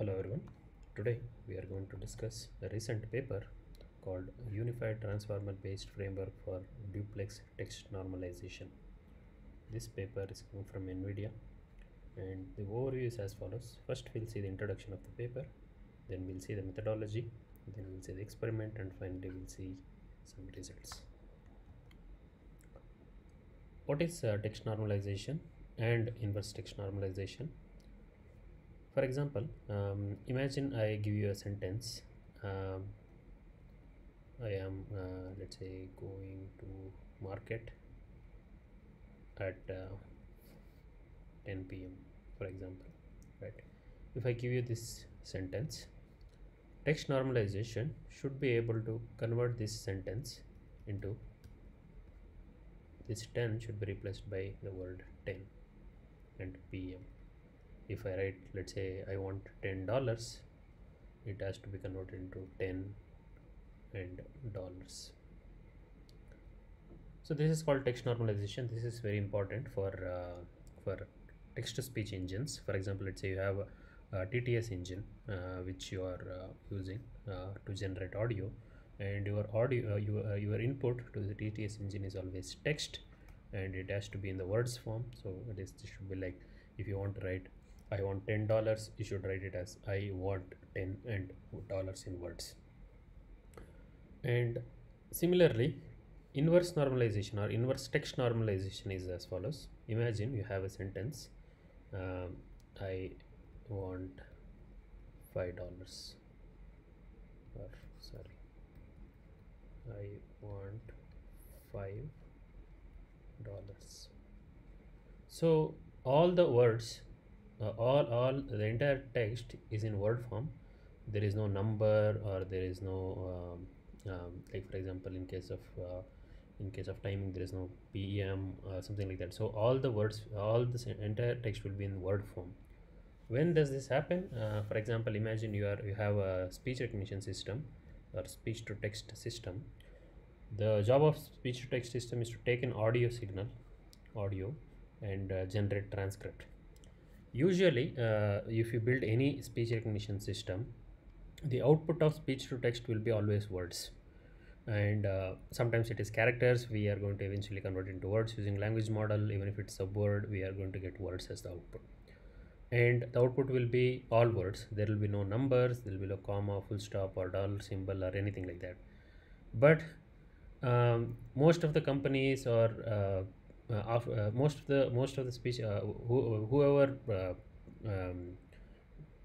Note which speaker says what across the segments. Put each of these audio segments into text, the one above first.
Speaker 1: Hello everyone. Today we are going to discuss a recent paper called Unified Transformer Based Framework for Duplex Text Normalization. This paper is coming from NVIDIA and the overview is as follows. First we'll see the introduction of the paper, then we'll see the methodology, then we'll see the experiment and finally we'll see some results. What is uh, text normalization and inverse text normalization? For example um, imagine i give you a sentence. Um, i am uh, let's say going to market at uh, 10 pm for example right? If i give you this sentence text normalization should be able to convert this sentence into this 10 should be replaced by the word 10 and pm if I write let's say I want ten dollars it has to be converted into 10 and dollars. So this is called text normalization. This is very important for uh, for text to speech engines. For example let's say you have a, TTS engine uh, which you are uh, using uh, to generate audio and your audio uh, your, uh, your input to the TTS engine is always text and it has to be in the words form. So it is it should be like if you want to write I want ten dollars you should write it as I want ten and dollars in words. And similarly inverse normalization or inverse text normalization is as follows. Imagine you have a sentence um, I want five dollars. Or sorry. I want five dollars. So all the words uh, all all the entire text is in word form. There is no number or there is no um, um, like for example in case of uh, in case of timing there is no pm or something like that. So all the words all this entire text will be in word form. When does this happen? Uh, for example imagine you are you have a speech recognition system or speech to text system. The job of speech to text system is to take an audio signal audio and uh, generate transcript usually uh, if you build any speech recognition system the output of speech to text will be always words. And uh, sometimes it is characters. We are going to eventually convert into words using language model. Even if it's a word we are going to get words as the output. And the output will be all words. There will be no numbers. There will be no comma full stop or dollar symbol or anything like that. But um, most of the companies or uh, uh, of, uh, most of the most of the speech uh, who, whoever uh, um,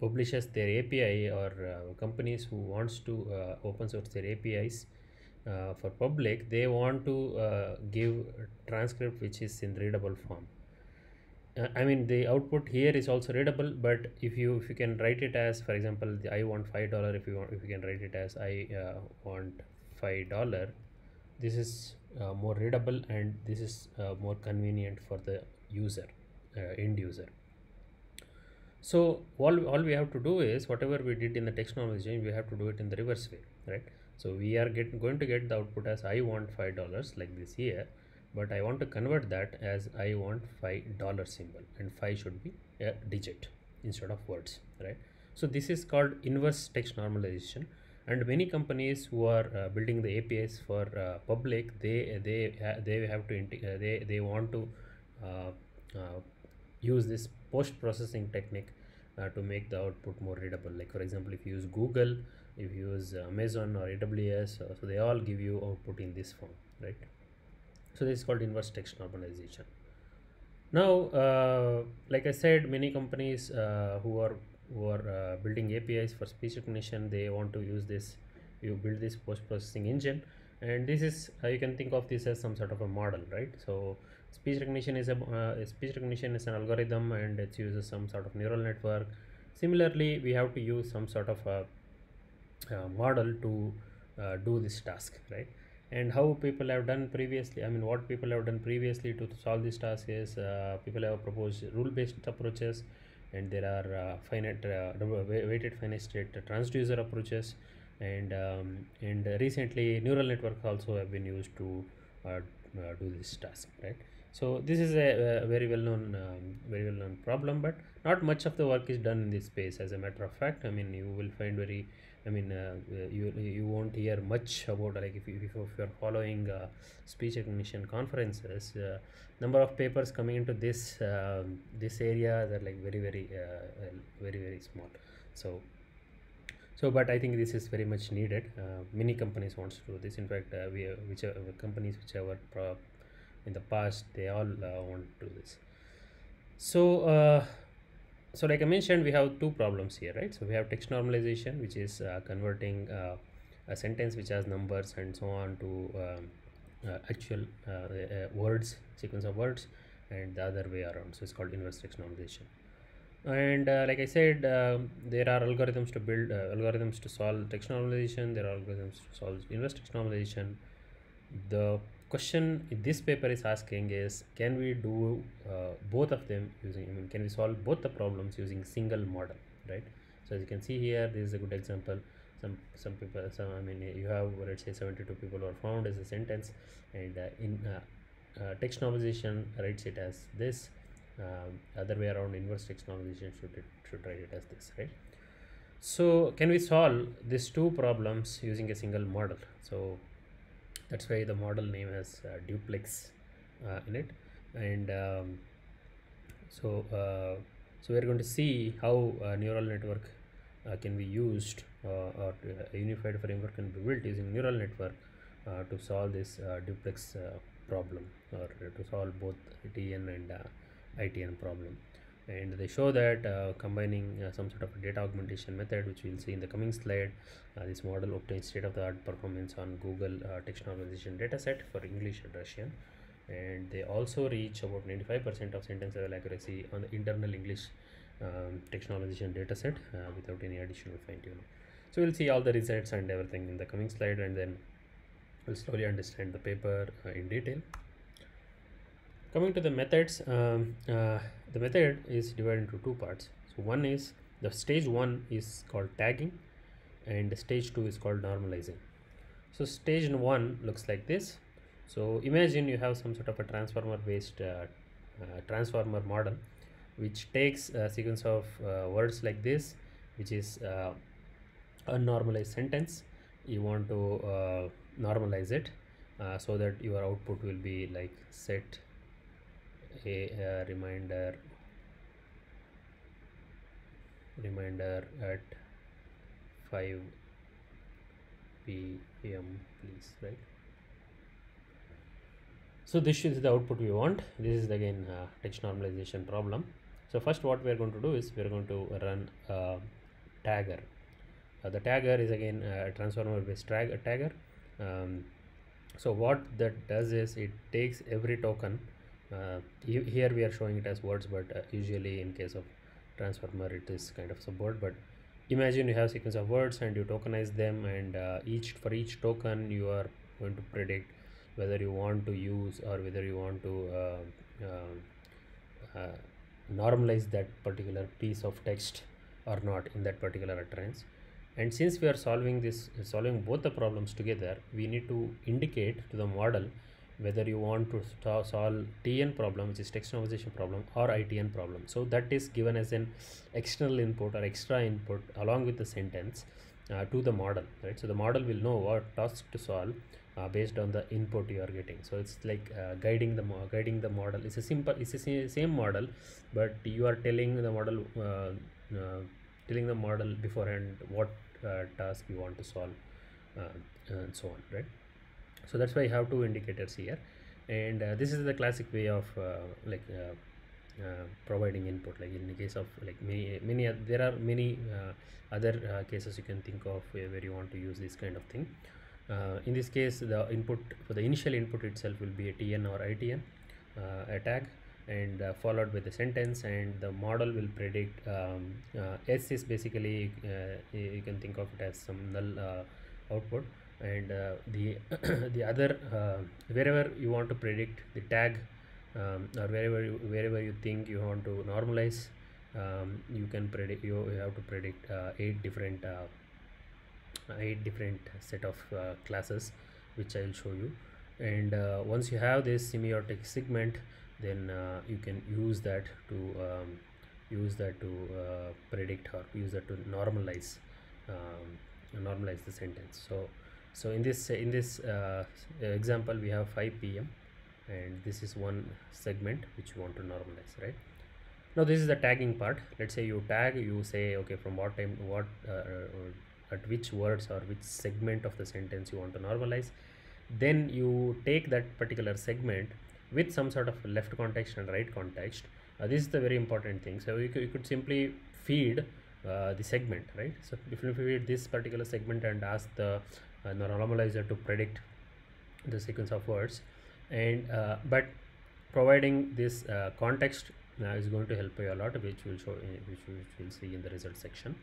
Speaker 1: publishes their API or uh, companies who wants to uh, open source their APIs uh, for public they want to uh, give transcript which is in readable form. Uh, I mean the output here is also readable but if you if you can write it as for example the I want five dollar if you want if you can write it as I uh, want five dollar this is uh, more readable and this is uh, more convenient for the user uh, end user. So all, all we have to do is whatever we did in the text normalization we have to do it in the reverse way right? So we are get, going to get the output as i want five dollars like this here but i want to convert that as i want five dollar symbol and five should be a digit instead of words right? So this is called inverse text normalization and many companies who are uh, building the apis for uh, public they they they have to uh, they they want to uh, uh, use this post processing technique to make the output more readable. Like for example if you use google if you use amazon or aws so they all give you output in this form right? So this is called inverse text normalization. Now uh, like i said many companies uh, who are who are uh, building apis for speech recognition they want to use this you build this post processing engine. And this is uh, you can think of this as some sort of a model right? So speech recognition is a uh, speech recognition is an algorithm and it uses some sort of neural network. Similarly we have to use some sort of a, a model to uh, do this task right? And how people have done previously i mean what people have done previously to solve this task is uh, people have proposed rule based approaches and there are uh, finite uh, weighted finite state transducer approaches. And um, and recently neural networks also have been used to uh, do this task right so this is a, a very well known um, very well known problem but not much of the work is done in this space. As a matter of fact i mean you will find very i mean uh, you you won't hear much about like if you if you are following uh, speech recognition conferences uh, number of papers coming into this um, this area are like very very uh, very very small. So so but i think this is very much needed. Uh, many companies wants to do this. In fact uh, we which companies which are in the past they all uh, want to do this. So uh, so like i mentioned we have two problems here right? So we have text normalization which is uh, converting a sentence which has numbers and so on to um, uh, actual uh, uh, words sequence of words and the other way around. So it's called inverse text normalization. And like i said um, there are algorithms to build algorithms to solve text normalization. There are algorithms to solve inverse text normalization. The question this paper is asking is can we do uh, both of them using i mean can we solve both the problems using single model right? So as you can see here this is a good example. Some some people some i mean you have let's say 72 people are found as a sentence and uh, in uh, uh, text normalization writes it as this um, other way around inverse text normalization should it should write it as this right? So can we solve these two problems using a single model? So that's why the model name has uh, duplex uh, in it. And um, so uh, so we're going to see how a neural network uh, can be used uh, or a unified framework can be built using neural network uh, to solve this uh, duplex uh, problem or to solve both TN and uh, ITN problem and they show that uh, combining uh, some sort of data augmentation method which we'll see in the coming slide. Uh, this model obtains state-of-the-art performance on google uh, text normalization dataset for english and russian. And they also reach about 95% of sentence level accuracy on the internal english um, text normalization dataset uh, without any additional fine-tuning. So we'll see all the results and everything in the coming slide and then we'll slowly understand the paper uh, in detail coming to the methods um, uh, the method is divided into two parts. So one is the stage one is called tagging and stage two is called normalizing. So stage one looks like this. So imagine you have some sort of a transformer based uh, uh, transformer model which takes a sequence of uh, words like this which is uh, normalized sentence. You want to uh, normalize it so that your output will be like set a, uh reminder reminder at 5 pm please right? So this is the output we want. This is again uh, text normalization problem. So first what we are going to do is we are going to run a tagger. Uh, the tagger is again a transformer based tag- tagger. Um, so what that does is it takes every token uh, here we are showing it as words but uh, usually in case of transformer it is kind of subword but imagine you have sequence of words and you tokenize them and uh, each for each token you are going to predict whether you want to use or whether you want to uh, uh, uh, normalize that particular piece of text or not in that particular utterance. And since we are solving this solving both the problems together we need to indicate to the model whether you want to solve tn problem which is text normalization problem or itn problem. So that is given as an external input or extra input along with the sentence uh, to the model right? So the model will know what task to solve uh, based on the input you are getting. So it's like uh, guiding the guiding the model. It's a simple it's a same model but you are telling the model uh, uh, telling the model beforehand what uh, task you want to solve and so on right so that's why you have two indicators here. And uh, this is the classic way of uh, like uh, uh, providing input. Like in the case of like many many there are many other cases you can think of where, you want to use this kind of thing. In this case the input for the initial input itself will be a tn or itn a tag and uh, followed by the sentence and the model will predict um, uh, s is basically uh, you can think of it as some null output and uh, the the other uh, wherever you want to predict the tag um, or wherever you, wherever you think you want to normalize um, you can predict you, have to predict uh, eight different uh, eight different set of uh, classes which I will show you. And uh, once you have this semiotic segment then you can use that to um, use that to predict or use that to normalize um, normalize the sentence. So so in this in this uh, example we have 5 pm and this is one segment which you want to normalize right? Now this is the tagging part. Let's say you tag you say okay from what time what uh, uh, at which words or which segment of the sentence you want to normalize. Then you take that particular segment with some sort of left context and right context. Uh, this is the very important thing. So you could, you could simply feed uh, the segment right? So if you feed this particular segment and ask the uh, normalizer to predict the sequence of words. And uh, but providing this uh, context uh, is going to help you a lot which will show which we will see in the result section.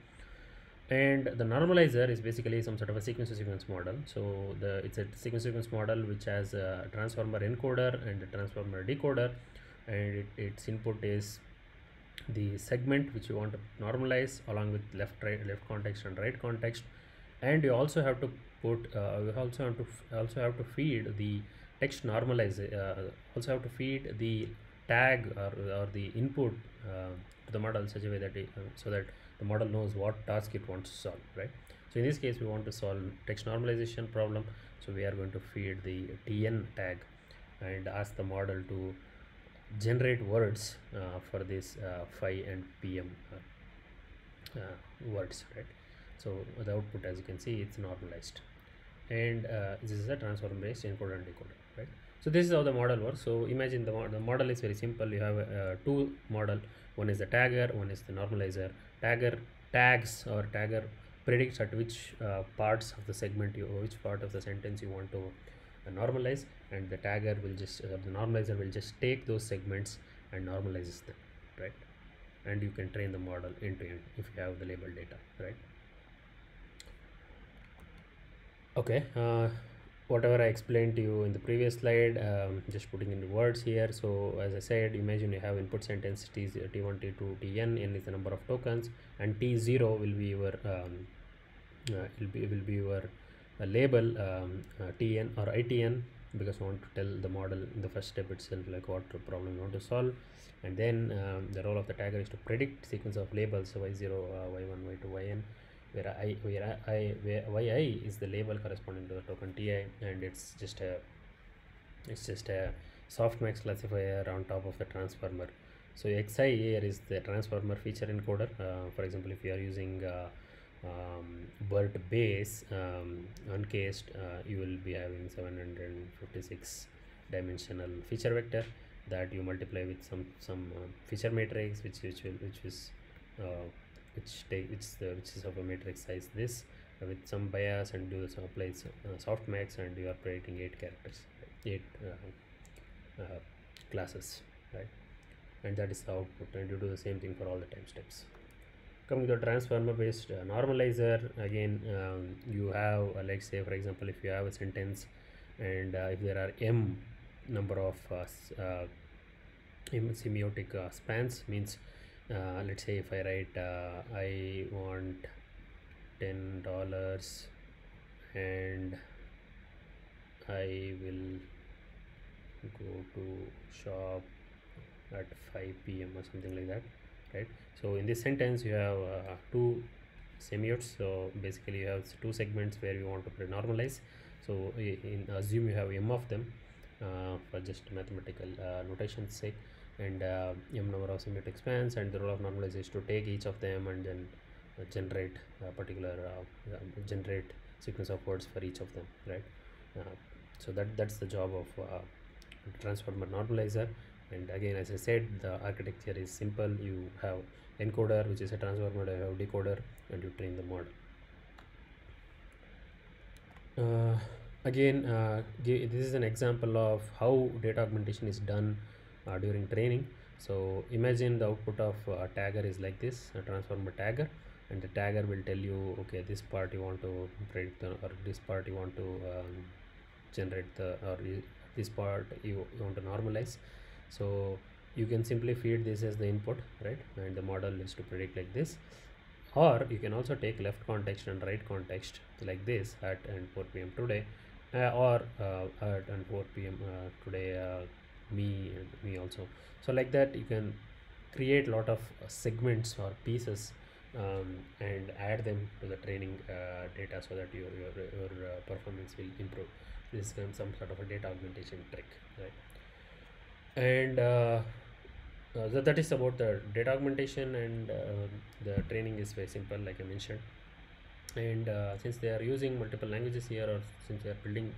Speaker 1: And the normalizer is basically some sort of a sequence to sequence model. So the it's a sequence sequence model which has a transformer encoder and a transformer decoder. And it, its input is the segment which you want to normalize along with left right left context and right context and you also have to put uh, you also have to also have to feed the text normalize uh, also have to feed the tag or, or the input uh, to the model such a way that it, uh, so that the model knows what task it wants to solve right? So in this case we want to solve text normalization problem. So we are going to feed the tn tag and ask the model to generate words uh, for this uh, 5 and pm uh, uh, words right so the output as you can see it's normalized. And uh, this is a transform based encoder and decoder right? So this is how the model works. So imagine the, the model is very simple. You have a, two model. One is the tagger one is the normalizer. Tagger tags or tagger predicts at which uh, parts of the segment you which part of the sentence you want to uh, normalize. And the tagger will just uh, the normalizer will just take those segments and normalizes them right? And you can train the model end to end if you have the label data right okay uh, whatever I explained to you in the previous slide um, just putting in words here. So as I said imagine you have input sentence t, t1 t2 tn n is the number of tokens and t0 will be your um, uh, will be will be your uh, label um, uh, tn or itn because we want to tell the model in the first step itself like what problem you want to solve. And then um, the role of the tagger is to predict sequence of labels so y0 uh, y1 y2 yn where i where i where yi is the label corresponding to the token ti and it's just a it's just a softmax classifier on top of the transformer. So xi here is the transformer feature encoder. Uh, for example if you are using uh, um, BERT base um, uncased uh, you will be having 756 dimensional feature vector that you multiply with some some uh, feature matrix which which will which is uh, which take which the which is of a matrix size this uh, with some bias and do some applies uh, softmax and you are creating eight characters eight uh, uh, classes right? And that is the output and you do the same thing for all the time steps. Coming to the transformer based uh, normalizer again um, you have uh, like say for example if you have a sentence and uh, if there are m number of uh, uh, m semiotic uh, spans means uh, let's say if I write uh, I want ten dollars and I will go to shop at 5 p.m. or something like that right? So in this sentence you have uh, two semiotes so basically you have two segments where you want to pre-normalize so in assume you have m of them uh, for just mathematical uh, notation's sake and uh, m number of semiotic spans and the role of normalization is to take each of them and then uh, generate a particular uh, uh, generate sequence of words for each of them right? Uh, so that that's the job of uh, transformer normalizer. And again as i said the architecture is simple. You have encoder which is a transformer you have decoder and you train the model. Uh, again this is an example of how data augmentation is done during training. So imagine the output of a tagger is like this a transformer tagger and the tagger will tell you okay this part you want to predict or this part you want to um, generate the or this part you, you want to normalize. So you can simply feed this as the input right? And the model is to predict like this. Or you can also take left context and right context like this at and 4 pm today uh, or uh, at and 4 p.m. Uh, today uh, me and me also. So like that you can create a lot of uh, segments or pieces um, and add them to the training uh, data so that your your, your uh, performance will improve. This is some sort of a data augmentation trick right? And uh, uh, that, that is about the data augmentation and uh, the training is very simple like i mentioned. And uh, since they are using multiple languages here or since they are building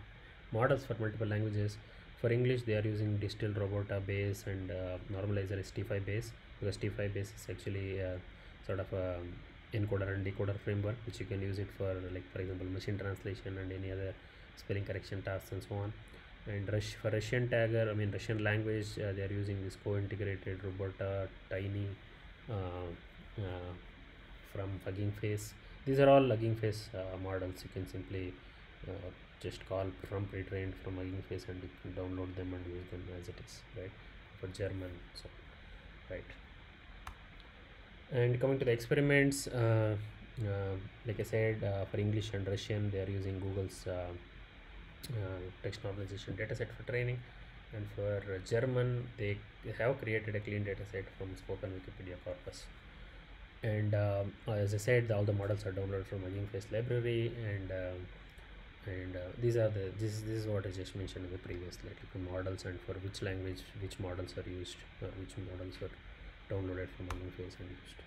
Speaker 1: models for multiple languages for english they are using distill robota base and uh, normalizer st5 base. Because ST5 base is actually uh, sort of a encoder and decoder framework which you can use it for like for example machine translation and any other spelling correction tasks and so on. And Rush, for Russian tagger I mean Russian language uh, they are using this co-integrated rubert tiny uh, uh, from Hugging Face. These are all Hugging Face uh, models you can simply uh, just call from pre-trained from Hugging Face and download them and use them as it is right? For German so right. And coming to the experiments uh, uh, like I said uh, for English and Russian they are using Google's uh, uh, text normalization dataset for training. And for German they have created a clean dataset from spoken Wikipedia corpus. And um, as I said all the models are downloaded from Hugging Face library and um and uh, these are the this this is what I just mentioned in the previous slide. Like models and for which language which models are used uh, which models are downloaded from Hugging Face and used.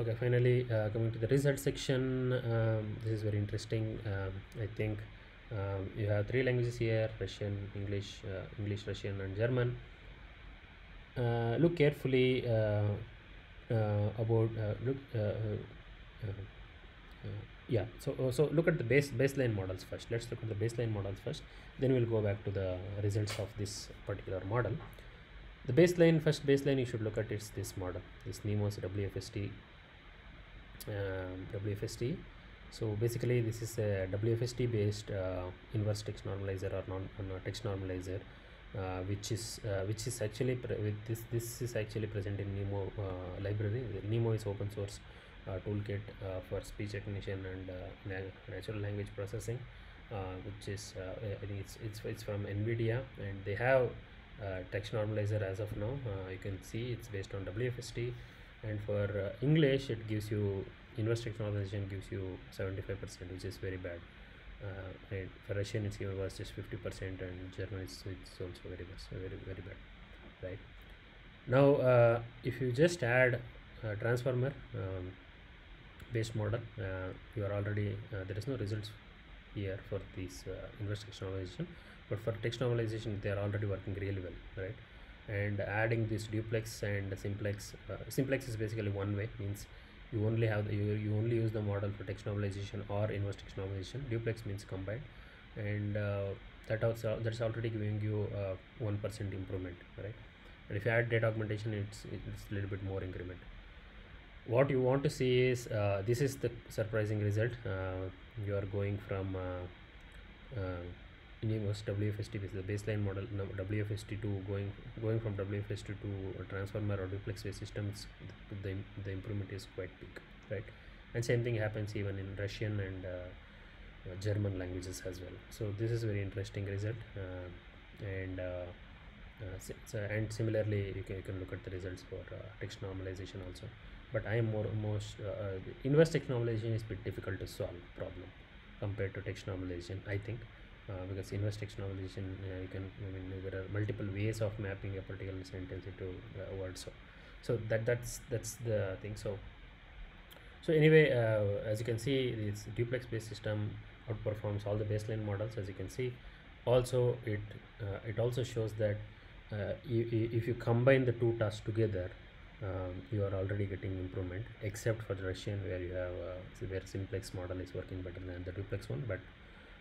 Speaker 1: Okay finally uh, coming to the result section um, this is very interesting. Um, I think um, you have three languages here Russian English uh, English Russian and German. Uh, look carefully about look yeah so uh, so look at the base baseline models first. Let's look at the baseline models first. Then we'll go back to the results of this particular model. The baseline first baseline you should look at is this model this NeMo's WFST um, WFST so basically this is a WFST based uh, inverse text normalizer or non uh, text normalizer uh, which is uh, which is actually with this this is actually present in NeMo uh, library. NeMo is open source toolkit uh, for speech recognition and uh, natural language processing uh, which is uh, I think it's, it's it's from NVIDIA and they have uh, text normalizer as of now. Uh, you can see it's based on WFST and for uh, English it gives you inverse text normalization gives you 75% which is very bad. Uh, and for Russian it's given was just 50% and German it's, it's also very bad very very bad right? Now uh, if you just add a transformer um, based model. Uh, you are already uh, there is no results here for this uh, inverse text normalization but for text normalization they are already working really well right? And adding this duplex and simplex simplex is basically one way means you only have the, you, you only use the model for text normalization or inverse text normalization duplex means combined. And uh, that also that's already giving you one percent improvement right? And if you add data augmentation it's it's a little bit more increment what you want to see is uh, this is the surprising result. Uh, you are going from uh, uh, NeMo's WFST is the baseline model no, WFST to going going from WFST to transformer or duplex based systems the, the, improvement is quite big right? And same thing happens even in Russian and uh, German languages as well. So this is very interesting result uh, and uh, so, and similarly you can, you can look at the results for text normalization also but I am more most uh, uh, inverse text normalization is a bit difficult to solve problem compared to text normalization I think. Uh, because inverse text normalization uh, you can I mean there are multiple ways of mapping a particular sentence into a word so so that that's that's the thing. So so anyway uh, as you can see this duplex based system outperforms all the baseline models as you can see. Also it uh, it also shows that uh, if you combine the two tasks together um, you are already getting improvement except for the Russian where you have uh, where simplex model is working better than the duplex one but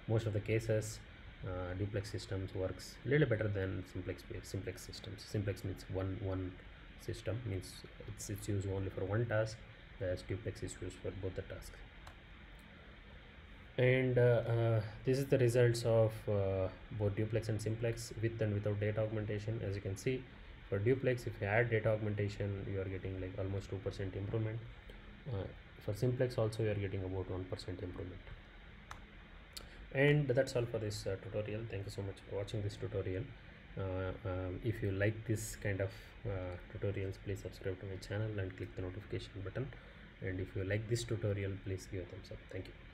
Speaker 1: most of the cases uh, duplex systems works a little better than simplex simplex systems. Simplex means one one system means it's, it's used only for one task whereas duplex is used for both the tasks. And uh, uh, this is the results of uh, both duplex and simplex with and without data augmentation. As you can see for duplex if you add data augmentation you are getting like almost 2% improvement. Uh, for simplex also you are getting about 1% improvement. And that's all for this uh, tutorial. Thank you so much for watching this tutorial. Uh, um, if you like this kind of uh, tutorials please subscribe to my channel and click the notification button. And if you like this tutorial please give a thumbs up. Thank you